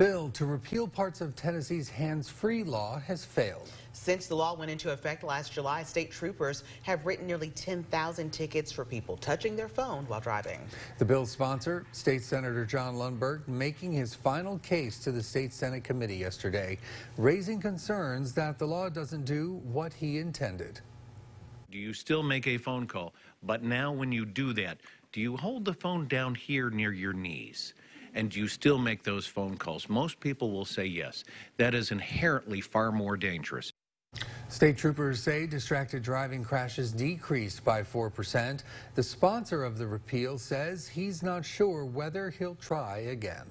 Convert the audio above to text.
Bill to repeal parts of Tennessee's hands-free law has failed. Since the law went into effect last July, state troopers have written nearly 10,000 tickets for people touching their phone while driving. The bill's sponsor, State Senator Jon Lundberg, making his final case to the State Senate committee yesterday, raising concerns that the law doesn't do what he intended. Do you still make a phone call? But now when you do that, do you hold the phone down here near your knees? And you still make those phone calls? Most people will say yes. That is inherently far more dangerous. State troopers say distracted driving crashes decreased by 4%. The sponsor of the repeal says he's not sure whether he'll try again.